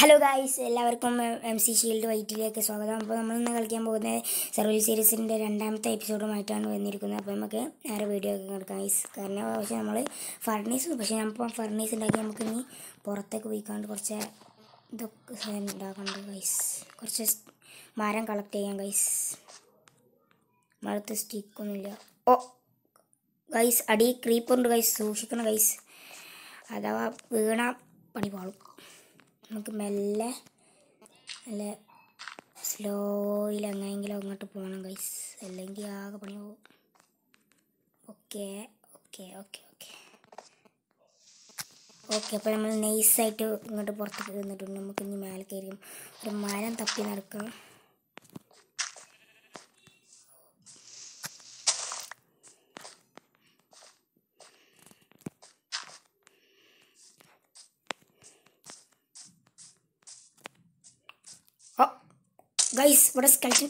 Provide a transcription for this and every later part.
Hello guys എല്ലാവർക്കും M C shield വൈറ്റിലേക്ക് സ്വാഗതം. അപ്പോൾ നമ്മൾ ഇന്ന് കളിക്കാൻ പോകുന്നത് സർവീസ് സീരീസിന്റെ രണ്ടാമത്തെ എപ്പിസോഡുമായിട്ടാണ് വന്നിരിക്കുന്നത്. അപ്പോൾ നമുക്ക് നേരെ വീഡിയോ ഒക്കെ എടുക്കാം ഗൈസ് കാരണം പക്ഷേ നമ്മൾ ഫർണീസ് പക്ഷേ നമ്മൾ ഫർണീസ് ഉണ്ടാക്കി നമുക്ക് ഇനി പുറത്തേക്ക് പോയിക്കാണ്ട് കുറച്ച് ഇതൊക്കെ ഉണ്ടാക്കണ്ട് ഗൈസ് കുറച്ച് മരം കളക്ട് ചെയ്യാം ഗൈസ് മഴത്ത് സ്റ്റിക്കൊന്നുമില്ല ഓ ഗൈസ് അടി ക്രീപ്പറുണ്ട് ഗൈസ് സൂക്ഷിക്കണം ഗൈസ് അഥവാ വീണ പണി പാളും. നമുക്ക് മെല്ലെ നല്ല സ്ലോയിൽ എങ്ങനെയെങ്കിലും അങ്ങോട്ട് പോകണം ഗൈസ് അല്ലെങ്കിൽ ആകെ പണി പോകും. Okay okay okay okay okay അപ്പോൾ നമ്മൾ നൈസായിട്ട് ഇങ്ങോട്ട് പുറത്തേക്ക് നിന്നിട്ടുണ്ട്. നമുക്ക് ഇനി മേലെ കയറിയും. ഒരു മരം തപ്പി നടക്കാം ഗൈസ് ഇവിടെ സ്കെൽറ്റൻ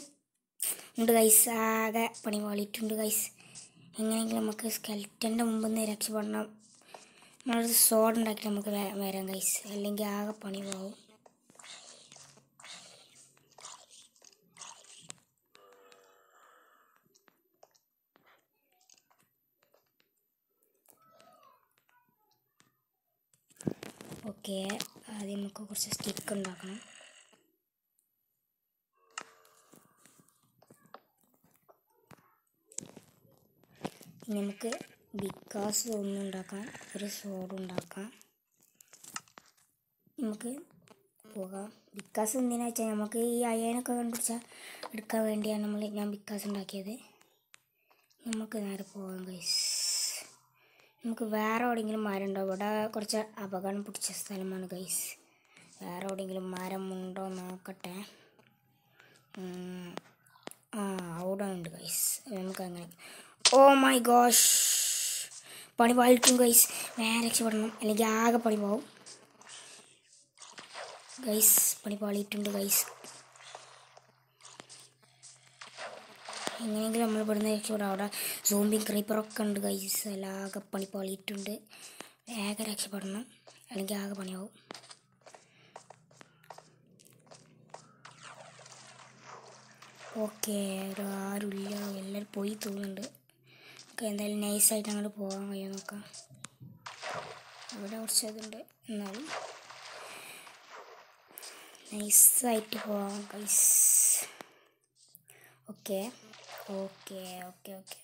ഉണ്ട് ഗൈസ് ആകെ പണി പാളിയിട്ടുണ്ട് ഗൈസ് എങ്ങനെയെങ്കിലും നമുക്ക് സ്കെൽറ്റന്റെ മുമ്പിൽ നിന്ന് രക്ഷപ്പെടണം. നമ്മളൊരു സോഡ് ഉണ്ടാക്കി നമുക്ക് വരാം ഗൈസ് അല്ലെങ്കിൽ ആകെ പണി പോകും ഓക്കെ ആദ്യം നമുക്ക് കുറച്ച് സ്റ്റിക്ക് ഉണ്ടാക്കണം. നമുക്ക് വിക്കാസ് ഒന്നുണ്ടാക്കാം ഒരു സോഡ് ഉണ്ടാക്കാം. നമുക്ക് പോകാം. വിക്കാസ് എന്തിനാ വെച്ചാൽ നമുക്ക് ഈ അയ്യനൊക്കെ കണ്ടുപിടിച്ചാൽ എടുക്കാൻ വേണ്ടിയാണ് നമ്മൾ ഞാൻ വിക്കാസ് ഉണ്ടാക്കിയത്. നമുക്ക് നേരെ പോകാം കൈസ് നമുക്ക് വേറെ എവിടെയെങ്കിലും മരം ഉണ്ടോ? ഇവിടെ കുറച്ച് അപകടം പിടിച്ച സ്ഥലമാണ് ഗൈസ് വേറെ എവിടെയെങ്കിലും മരം ഉണ്ടോ നോക്കട്ടെ. ആ അവിടെ ഉണ്ട് ഗൈസ് നമുക്ക് അങ്ങനെ ഓ മൈ ഗോഷ് പണി പാളിക്കും ഗൈസ് വേറെ രക്ഷപ്പെടണം. അല്ലെങ്കിൽ ആകെ പണി പോവും. ഗൈസ് പണി പാളിയിട്ടുണ്ട് ഗൈസ് എങ്ങനെയെങ്കിലും നമ്മൾ ഇവിടുന്ന് രക്ഷപ്പെടാം. അവിടെ സോംബിയും ക്രീപ്പറൊക്കെ ഉണ്ട് ഗൈസ് എല്ലാം ആകെ പണി പാളിയിട്ടുണ്ട്. വേഗം രക്ഷപ്പെടണം. അല്ലെങ്കിൽ ആകെ പണിയാവും ഓക്കെ ആരുമില്ല. എല്ലാവരും പോയി തോന്നുന്നുണ്ട്. നമുക്ക് എന്തായാലും നൈസായിട്ട് അങ്ങോട്ട് പോകാൻ കഴിയും നോക്കാം. അവിടെ കുറച്ച് ഇതുണ്ട്. എന്നാലും നൈസായിട്ട് പോവാം guys okay okay okay okay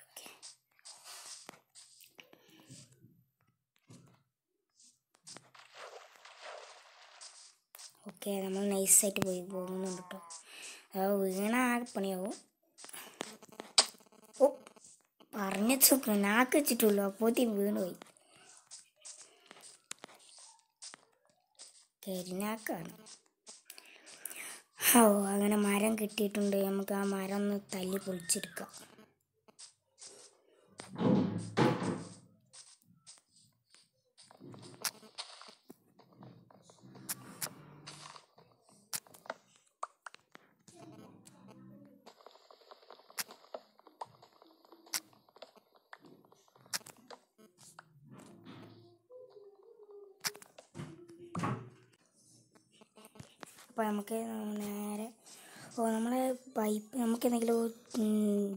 okay നമ്മൾ നൈസായിട്ട് പോയി പോകുന്നുണ്ട് കേട്ടോ വീണ ആകെ പണിയാവും. പറഞ്ഞു നാക്ക് വെച്ചിട്ടുള്ളൂ. അപ്പോഴത്തേക്കും വീണുപോയി കരിനാക്കാണ് ഓ അങ്ങനെ മരം കിട്ടിയിട്ടുണ്ട്. നമുക്ക് ആ മരം ഒന്ന് തല്ലി പൊളിച്ചെടുക്കാം. അപ്പോൾ നമുക്ക് നേരെ ഓ നമ്മളെ പൈപ്പ് നമുക്ക് എന്തെങ്കിലും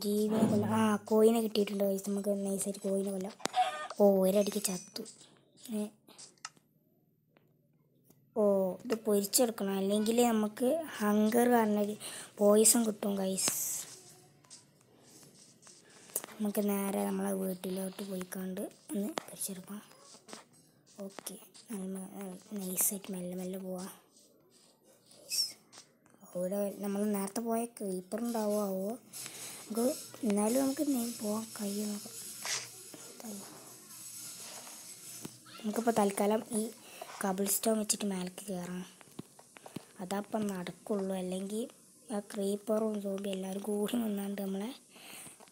ജീവിനെ കൊല്ലാം ആ കോയിനെ കിട്ടിയിട്ടുണ്ട് guys. നമുക്ക് നൈസായിട്ട് കോയിനെ കൊല്ലാം. ഓ ഒരടിക്ക് ചത്തു. ഓ ഇത് പൊരിച്ചെടുക്കണം. അല്ലെങ്കിൽ നമുക്ക് ഹങ്കർ കാരണം പോയിസൺ കിട്ടും ഗൈസ് നമുക്ക് നേരെ നമ്മളെ വീട്ടിലോട്ട് പോയിക്കാണ്ട് ഒന്ന് പൊരിച്ചെടുക്കാം ഓക്കെ. നൈസായിട്ട് മെല്ലെ മെല്ലെ പോവാം. അവിടെ നമ്മൾ നേരത്തെ പോയ ക്രീപ്പർ ഉണ്ടാവോ ആവോ? നമുക്ക് എന്നാലും നമുക്ക് പോകാൻ കഴിയും. നമുക്കിപ്പോൾ തൽക്കാലം ഈ കബിൾ സ്റ്റോൺ വെച്ചിട്ട് മേലേക്ക് കയറണം അതപ്പം നടക്കുള്ളൂ. അല്ലെങ്കിൽ ആ ക്രീപ്പറും സോബി എല്ലാവരും കൂടി നിന്നാണ്ട് നമ്മളെ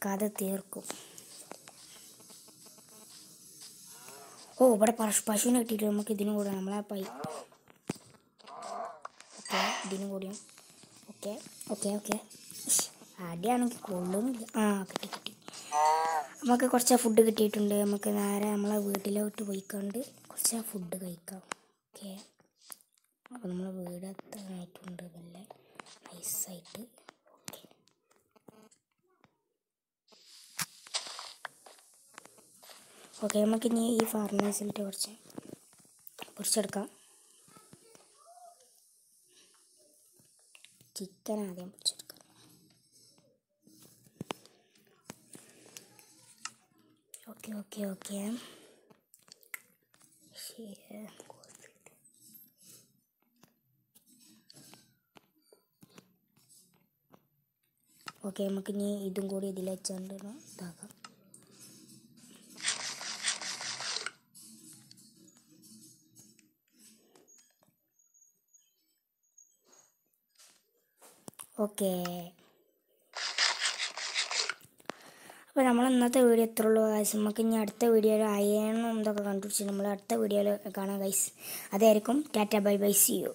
കഥ തീർക്കും. ഓ ഇവിടെ പശു പശുവിനെ കിട്ടിയിട്ട് നമുക്ക് ഇതിനും കൂടെ നമ്മളെ പൈ ഇതിനും കൂടിയും. Okay okay okay. അടിയാണെങ്കിൽ കൊള്ളുന്നില്ല ആ കിട്ടി കിട്ടി. നമുക്ക് കുറച്ച് ഫുഡ് കിട്ടിയിട്ടുണ്ട്. നമുക്ക് നേരെ നമ്മളെ വീട്ടിലോട്ട് പോയിക്കൊണ്ട് കുറച്ച് ഫുഡ് കഴിക്കാം. ഓക്കെ. അപ്പോൾ നമ്മളെ വീട് നല്ല നൈസായിട്ട് ഓക്കെ. ഓക്കെ നമുക്കിനി ഈ ഫാർമേഴ്സിലിട്ട് കുറച്ച് പൊരിച്ചെടുക്കാം. ചിക്കൻ ആദ്യം പൊരിച്ചെടുക്കാം ഓക്കെ ഓക്കെ ഓക്കെ ശരി ഓക്കെ നമുക്ക് ഇനി ഇതും കൂടി ഇതിൽ വെച്ചുകൊണ്ട് ഇതാക്കാം ഓക്കെ. അപ്പോൾ നമ്മൾ ഇന്നത്തെ വീഡിയോ എത്ര ഉള്ളൂ ഗൈസ് നമുക്ക് ഇനി അടുത്ത വീഡിയോയിൽ അയണം ഇതൊക്കെ കണ്ടുപിടിച്ച് നമ്മൾ അടുത്ത വീഡിയോയിൽ കാണാം ഗൈസ് അതായിരിക്കും tata bye bye. See you